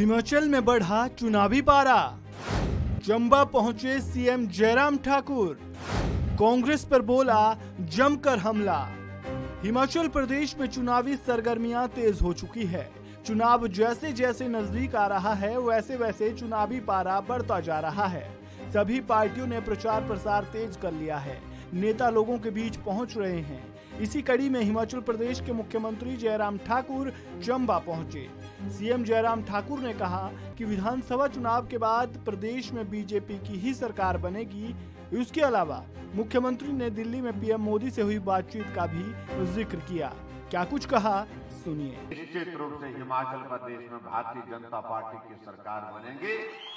हिमाचल में बढ़ा चुनावी पारा। चंबा पहुँचे सीएम जयराम ठाकुर। कांग्रेस पर बोला जमकर हमला। हिमाचल प्रदेश में चुनावी सरगर्मियाँ तेज हो चुकी है। चुनाव जैसे जैसे नज़दीक आ रहा है वैसे वैसे चुनावी पारा बढ़ता जा रहा है। सभी पार्टियों ने प्रचार प्रसार तेज कर लिया है। नेता लोगों के बीच पहुँच रहे हैं। इसी कड़ी में हिमाचल प्रदेश के मुख्यमंत्री जयराम ठाकुर चंबा पहुँचे। सीएम जयराम ठाकुर ने कहा कि विधानसभा चुनाव के बाद प्रदेश में बीजेपी की ही सरकार बनेगी। इसके अलावा मुख्यमंत्री ने दिल्ली में पीएम मोदी से हुई बातचीत का भी ज़िक्र किया। क्या कुछ कहा? सुनिए। निश्चित रूप से हिमाचल प्रदेश में भारतीय जनता पार्टी की सरकार बनेंगे।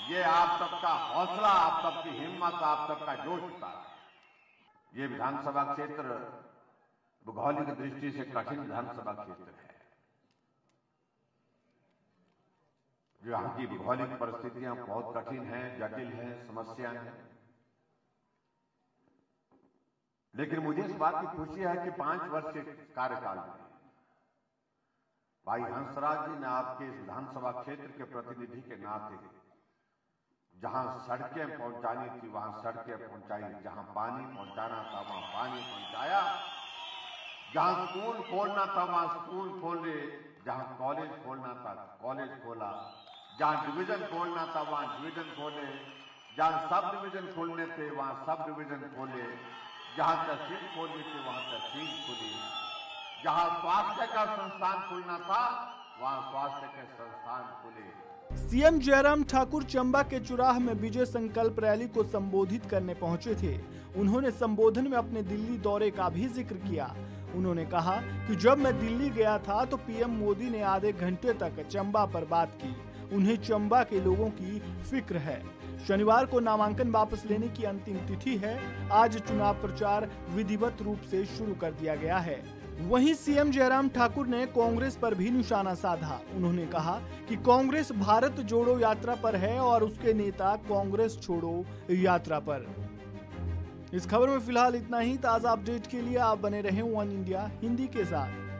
ये आप सबका हौसला, आप सबकी हिम्मत, आप सबका जोश था ये विधानसभा क्षेत्र भौगोलिक दृष्टि से कठिन विधानसभा क्षेत्र है। जो यहाँ की भौगोलिक परिस्थितियाँ बहुत कठिन हैं, जटिल हैं, समस्याएँ हैं। लेकिन मुझे इस बात की खुशी है कि पाँच वर्ष के कार्यकाल में भाई हंसराज जी ने आपके इस विधानसभा क्षेत्र के प्रतिनिधि के नाते जहाँ सड़कें पहुंचानी थी, वहाँ सड़कें पहुंचाई, जहाँ पानी पहुंचाना था, वहाँ पानी पहुँचाया। जहाँ स्कूल खोलना था, वहाँ स्कूल खोले। जहाँ कॉलेज खोलना था, कॉलेज खोला। जहाँ डिवीज़न खोलना था, वहाँ डिवीज़न खोले। जहाँ सब डिवीज़न खोलने थे, वहाँ सब डिवीज़न खोले। जहाँ तहसील खोलनी थी, वहाँ तहसील खुली। जहाँ स्वास्थ्य का संस्थान खुलना था, वहाँ स्वास्थ्य के संस्थान खुले। सीएम जयराम ठाकुर चंबा के चुराह में विजय संकल्प रैली को संबोधित करने पहुँचे थे। उन्होंने संबोधन में अपने दिल्ली दौरे का भी ज़िक्र किया। उन्होंने कहा कि जब मैं दिल्ली गया था तो पीएम मोदी ने आधे घंटे तक चंबा पर बात की। उन्हें चंबा के लोगों की फ़िक्र है। शनिवार को नामांकन वापस लेने की अंतिम तिथि है। आज चुनाव प्रचार विधिवत रूप से शुरू कर दिया गया है। वहीं सीएम जयराम ठाकुर ने कांग्रेस पर भी निशाना साधा। उन्होंने कहा कि कांग्रेस भारत जोड़ो यात्रा पर है और उसके नेता कांग्रेस छोड़ो यात्रा पर। इस खबर में फ़िलहाल इतना ही। ताज़ा अपडेट के लिए आप बने रहें वन इंडिया हिंदी के साथ।